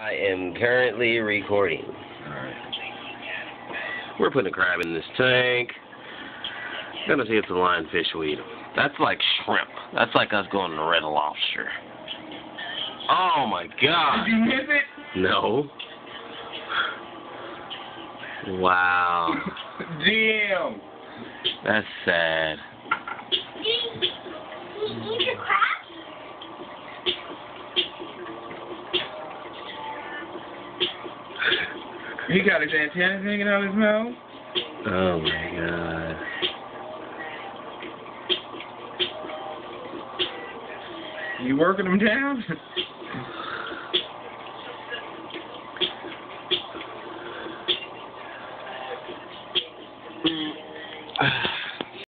I am currently recording. Alright. We're putting a crab in this tank. Gonna see if the lionfish will eat 'em. That's like shrimp. That's like us going to Red Lobster. Oh my god. Did you miss it? No. Wow. Damn. That's sad. He got his antennas hanging out his mouth. Oh my god. You working him down?